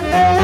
Música